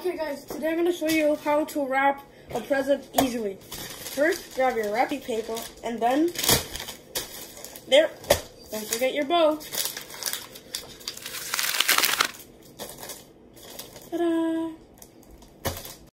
Okay guys, today I'm going to show you how to wrap a present easily. First, grab your wrapping paper and then, there, don't forget your bow. Ta-da!